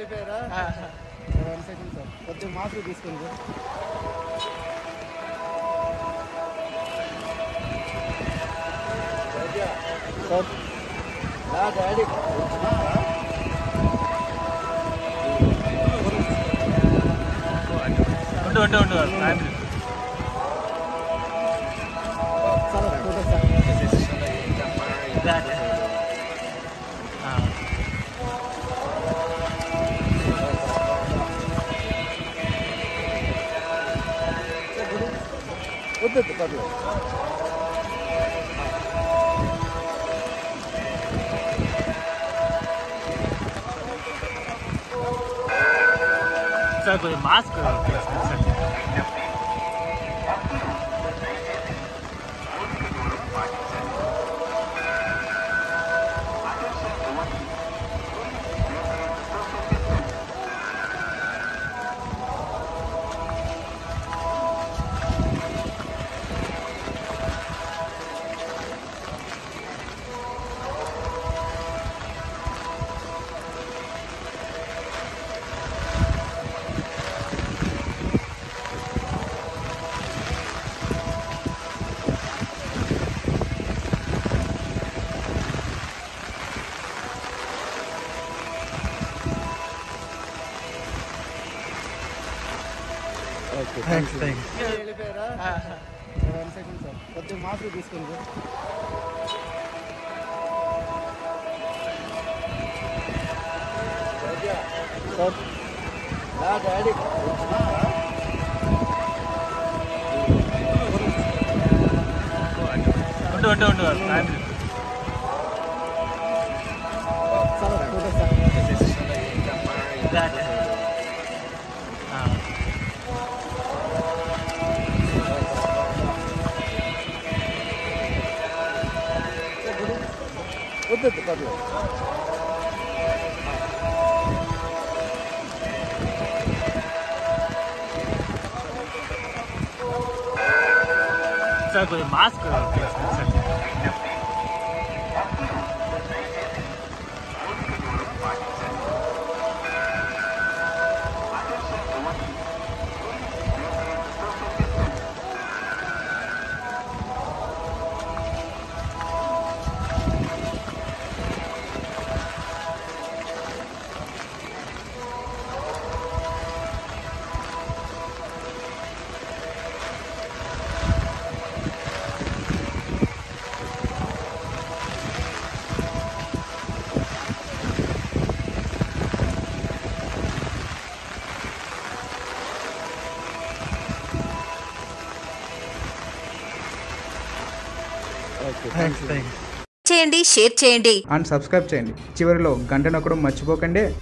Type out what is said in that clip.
వెళ్ళిపోయారా one second sir కొద్దిగా mask తీసుకోండి సార్ నా డాడీ ఉండు ఉండు ఉండు family sir photo Вот это подлог. Такой маску. Okay thanks thanks వెళ్ళిపోయారా వన్ సెకండ్ సార్ కొద్దిగా మాస్క్ తీసుకోండి సార్ నా డాడీ ఉండు ఉండు ఉండు ఫ్యామిలీ సార్ ఫోటో సార్ Вот это подъем. Це маска, якась це. చేయండి షేర్ చేయండి. అండ్ సబ్స్క్రైబ్ చేయండి. చివరిలో గంట నొక్కడం మర్చిపోకండి.